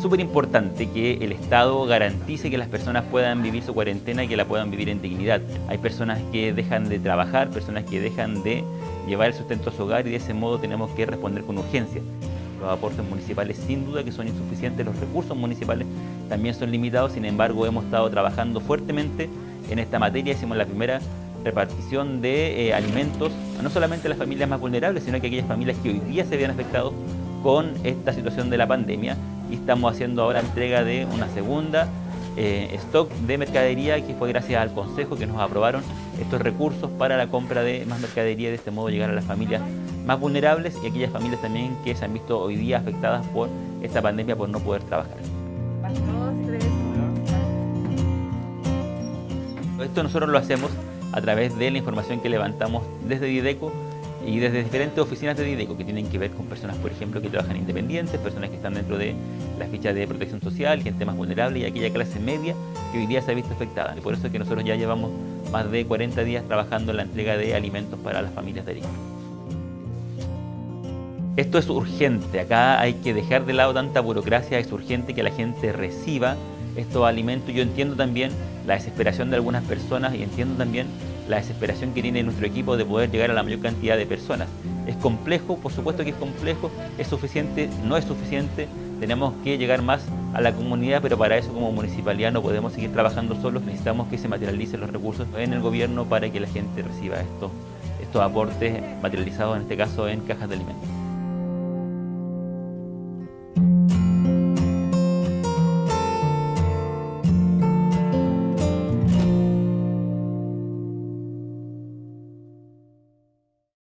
súper importante que el Estado garantice que las personas puedan vivir su cuarentena y que la puedan vivir en dignidad. Hay personas que dejan de trabajar, personas que dejan de llevar el sustento a su hogar y de ese modo tenemos que responder con urgencia. Los aportes municipales sin duda que son insuficientes, los recursos municipales también son limitados, sin embargo hemos estado trabajando fuertemente en esta materia, hicimos la primera repartición de eh, alimentos, no solamente a las familias más vulnerables, sino que aquellas familias que hoy día se habían afectado con esta situación de la pandemia y estamos haciendo ahora entrega de una segunda eh, stock de mercadería que fue gracias al Consejo que nos aprobaron estos recursos para la compra de más mercadería, de este modo llegar a las familias más vulnerables y aquellas familias también que se han visto hoy día afectadas por esta pandemia por no poder trabajar. Esto nosotros lo hacemos a través de la información que levantamos desde Dideco y desde diferentes oficinas de Dideco que tienen que ver con personas, por ejemplo, que trabajan independientes, personas que están dentro de las fichas de protección social, gente más vulnerable y aquella clase media que hoy día se ha visto afectada. Y por eso es que nosotros ya llevamos más de 40 días trabajando en la entrega de alimentos para las familias de Arica. Esto es urgente, acá hay que dejar de lado tanta burocracia, es urgente que la gente reciba estos alimentos. Yo entiendo también la desesperación de algunas personas y entiendo también la desesperación que tiene nuestro equipo de poder llegar a la mayor cantidad de personas. Es complejo, por supuesto que es complejo, es suficiente, no es suficiente, tenemos que llegar más a la comunidad, pero para eso como municipalidad no podemos seguir trabajando solos, necesitamos que se materialicen los recursos en el gobierno para que la gente reciba estos, estos aportes materializados en este caso en cajas de alimentos.